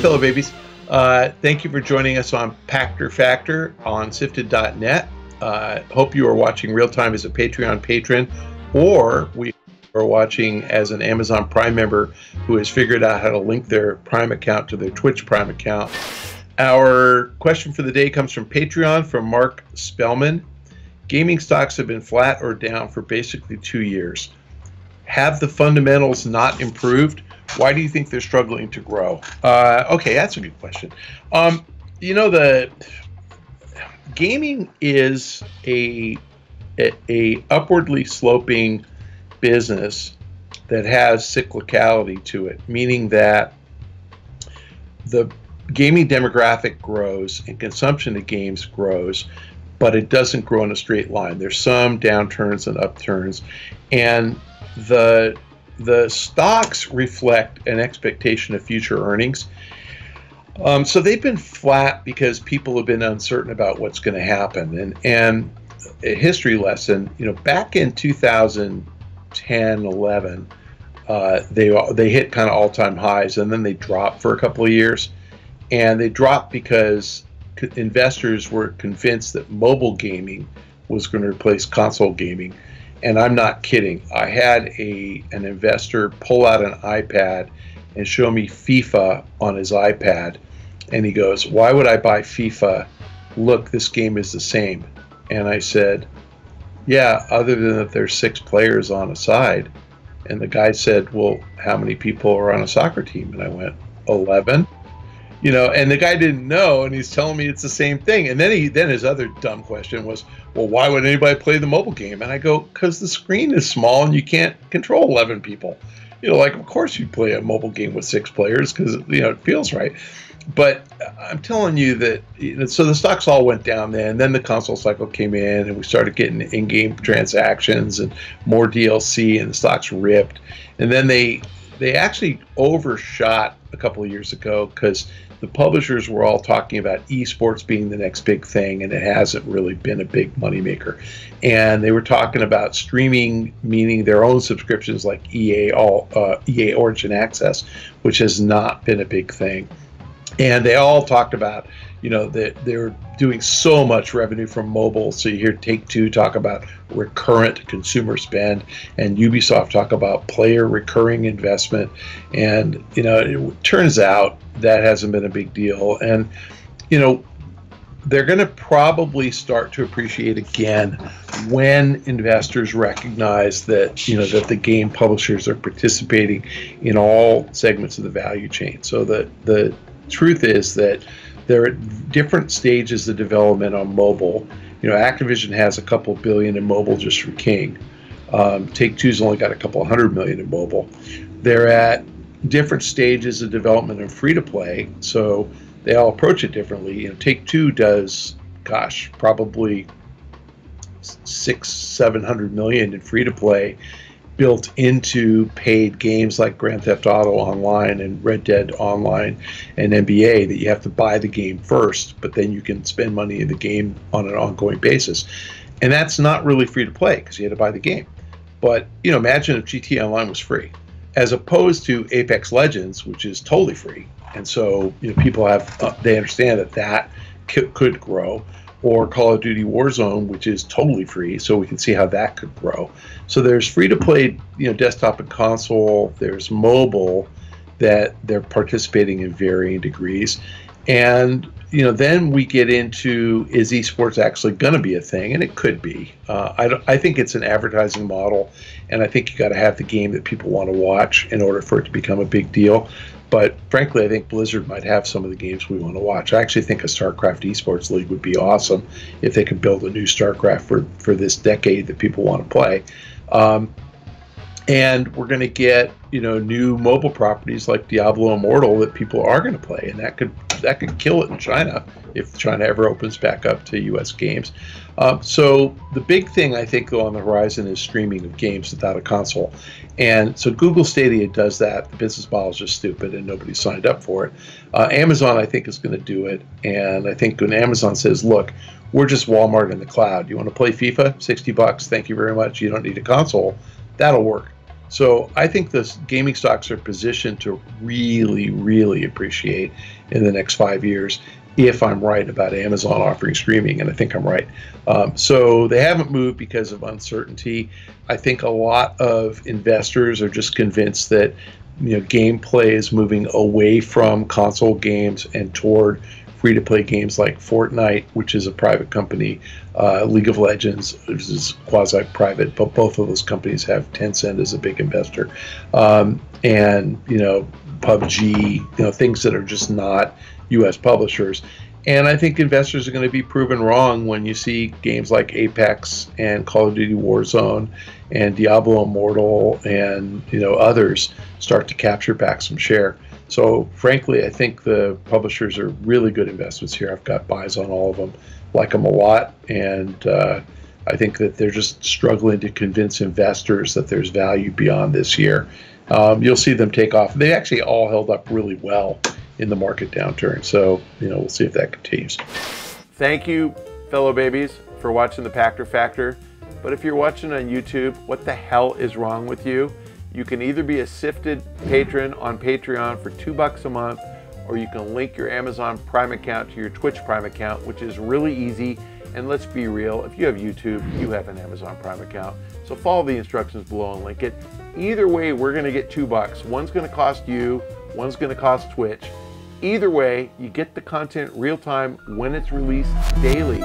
fellow babies. Uh, thank you for joining us on Pachter Factor on SIFTD.net. Uh, hope you are watching real time as a Patreon patron, or we are watching as an Amazon Prime member who has figured out how to link their Prime account to their Twitch Prime account. Our question for the day comes from Patreon from Mark Spellman. Gaming stocks have been flat or down for basically two years. Have the fundamentals not improved? Why do you think they're struggling to grow? Uh, okay, that's a good question. Um, you know, the gaming is a, a, a upwardly sloping business that has cyclicality to it, meaning that the gaming demographic grows and consumption of games grows, but it doesn't grow in a straight line. There's some downturns and upturns, and the the stocks reflect an expectation of future earnings. Um, so they've been flat because people have been uncertain about what's going to happen. And and a history lesson, you know, back in 2010, 11, uh, they they hit kind of all time highs, and then they dropped for a couple of years, and they dropped because investors were convinced that mobile gaming was going to replace console gaming and I'm not kidding. I had a an investor pull out an iPad and show me FIFA on his iPad, and he goes, "Why would I buy FIFA? Look, this game is the same." And I said, "Yeah, other than that there's six players on a side." And the guy said, "Well, how many people are on a soccer team?" And I went, 11 you know and the guy didn't know and he's telling me it's the same thing. And then he then his other dumb question was well why would anybody play the mobile game? And i go because the screen is small and you can't control 11 people. You know like of course you play a mobile game with six players because you know it feels right. But i'm telling you that so the stocks all went down then. And then the console cycle came in and we started getting in-game transactions and more dlc and the stocks ripped. And then they they actually overshot a couple of years ago because the publishers were all talking about esports being the next big thing, and it hasn't really been a big moneymaker. And they were talking about streaming, meaning their own subscriptions like EA all uh, EA Origin Access, which has not been a big thing. And they all talked about you know that they're doing so much revenue from mobile. So you hear Take Two talk about recurrent consumer spend, and Ubisoft talk about player recurring investment. And you know, it turns out that hasn't been a big deal. And you know, they're going to probably start to appreciate again when investors recognize that you know that the game publishers are participating in all segments of the value chain. So that the truth is that they're at different stages of development on mobile. You know, Activision has a couple billion in mobile just from King. Um, Take Two's only got a couple hundred million in mobile. They're at different stages of development in free to play, so they all approach it differently. You know, Take Two does, gosh, probably six, seven hundred million in free to play, built into paid games like Grand Theft Auto Online and Red Dead Online and NBA that you have to buy the game first, but then you can spend money in the game on an ongoing basis. And that's not really free to play because you had to buy the game. But you know, imagine if GTA Online was free, as opposed to Apex Legends, which is totally free. And so you know, people have uh, they understand that that could grow or Call of Duty Warzone, which is totally free, so we can see how that could grow. So there's free to play, you know, desktop and console. There's mobile that they're participating in varying degrees, and you know, then we get into is esports actually going to be a thing, and it could be. Uh, I, I think it's an advertising model, and I think you got to have the game that people want to watch in order for it to become a big deal. But frankly, I think Blizzard might have some of the games we want to watch. I actually think a StarCraft esports league would be awesome if they could build a new StarCraft for, for this decade that people want to play. Um, and we're going to get you know new mobile properties like Diablo Immortal that people are going to play, and that could that could kill it in China if China ever opens back up to U.S. games. Um, so the big thing I think on the horizon is streaming of games without a console, and so Google Stadia does that. The business models are stupid, and nobody signed up for it. Uh, Amazon I think is going to do it, and I think when Amazon says, "Look, we're just Walmart in the cloud. You want to play FIFA? Sixty bucks. Thank you very much. You don't need a console." That'll work. So I think the gaming stocks are positioned to really, really appreciate in the next five years if I'm right about Amazon offering streaming, and I think I'm right. Um, so they haven't moved because of uncertainty. I think a lot of investors are just convinced that you know gameplay is moving away from console games and toward free to play games like Fortnite, which is a private company, uh, League of Legends, which is quasi private, but both of those companies have Tencent as a big investor. Um, and, you know, PUBG, you know, things that are just not U.S. publishers. And I think investors are going to be proven wrong when you see games like Apex and Call of Duty Warzone and Diablo Immortal and you know others start to capture back some share. So frankly, I think the publishers are really good investments here. I've got buys on all of them, like them a lot, and uh, I think that they're just struggling to convince investors that there's value beyond this year. Um, you'll see them take off. They actually all held up really well in the market downturn. So you know, we'll see if that continues. Thank you, fellow babies, for watching the Pachter Factor. But if you're watching on YouTube, what the hell is wrong with you? You can either be a SIFTD patron on Patreon for two bucks a month, or you can link your Amazon Prime account to your Twitch Prime account, which is really easy. And let's be real, if you have YouTube, you have an Amazon Prime account. So follow the instructions below and link it. Either way, we're gonna get two bucks. One's gonna cost you, one's gonna cost Twitch. Either way, you get the content real time when it's released daily.